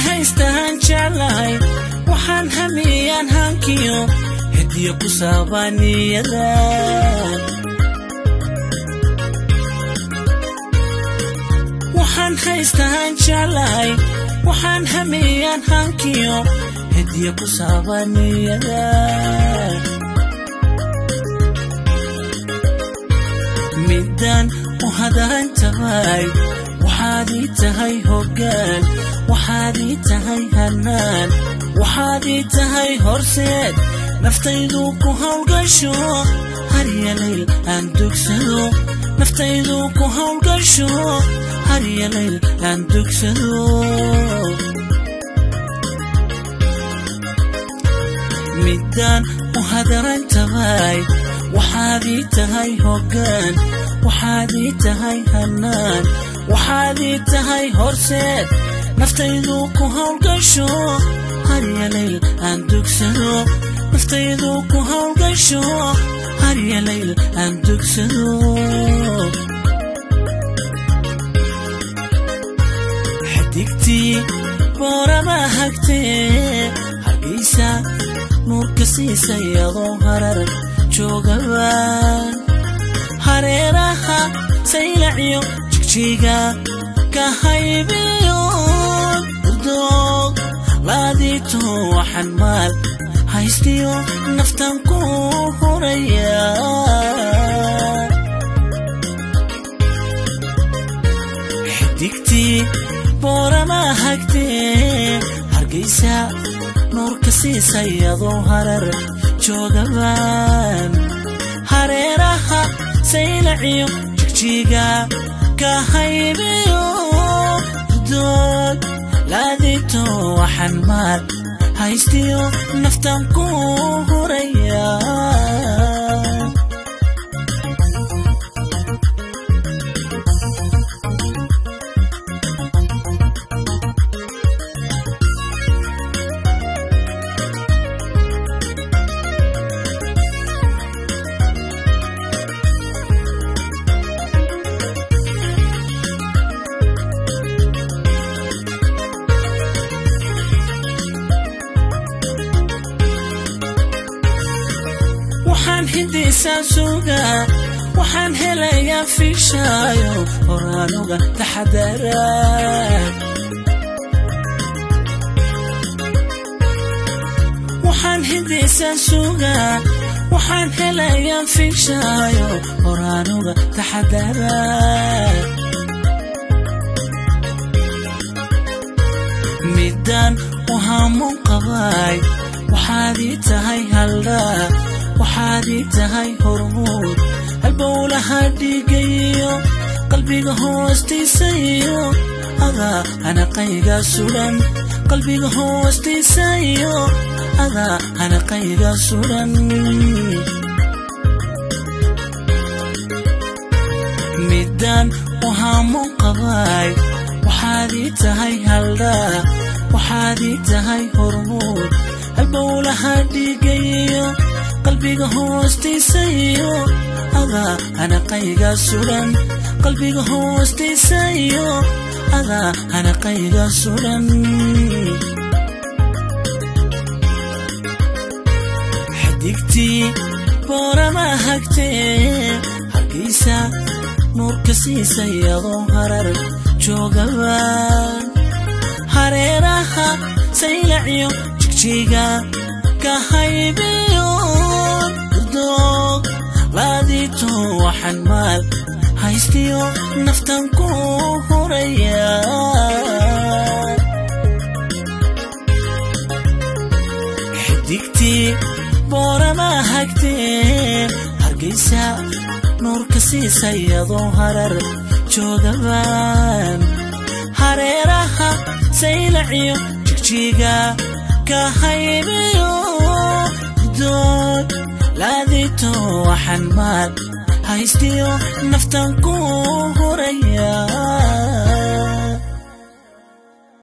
haystaan jeclahay waxaan hamiyaan hankiyo hediyo ku saabaaniyada waxaan haystaan jeclahay waxaan hamiyaan hankiyo hediyo ku saabaaniyada midaan u hadaran tahay waxaad ii tahay hoggaan waxaad ii tahay hannaan waxaad ii tahay horseed naftaydu ku hawlgasho haryalayl aan dugsado. Naftaydu ku hawlgasho haryalayl aan dugsado. Midaan u hadaran tahay waxaad ii tahay hoggaan waxaad ii tahay hannaan waxaad ii tahay horseed naftaydu ku hawlgasho haryalayl aan dugsado naftaydu ku hawlgasho haryalayl aan dugsado xadigtii boorama hagtee hargaysa nuurka siisa iyadoo harar joogabaan hareeraha saylaciyo jigjiga ka haybiyo laadiito waxaan maal haystiyo naftan ku horaya xidigtii boorama hagtee hargaysa nuurka siisa iyadoo harar joogabaan. Hareeraha saylaciyo jigjiga ka haybiyo dood laadito waxaan maal haystiyo naftan ku horaya waxaan hidaysaa sugaa waxaan helayaa fiishaayo horaanuga taxadara. Waxaan hidaysaa sugaa waxaan helayaa fiishaayo horaanuga taxadara. Midaan u hamuun qabaay waxaad ii tahay haldhaa waxaad ii tahay hormuud. Halbowlaha dhiigayo qalbiga hoostiisa iyo adaa hanaqayga sudan qalbiga hoostiisa iyo adaa hanaqayga sudan midaan u hamuun qabaay waxaad ii tahay haldhaa waxaad ii tahay hormuud. Halbowlaha dhiigayo qalbiga hoostiisa iyo adaa hanaqayga sudan qalbiga hoostiisa iyo adaa hanaqayga sudan xadigtii boorama hagtee hargaysa nuurka siisa iyadoo harar joogabaan hareeraha saylaciyo jigjiga ka haybiyo laadiito waxaan maal haystiyo naftan ku horaya. Xidigtii boorama hagtee hargaysa nuurka siisa iyadoo harar joogabaan hareeraha saylaciyo jigjiga ka haybiyo laadito waxaan maal haystiyo naftan ku horaya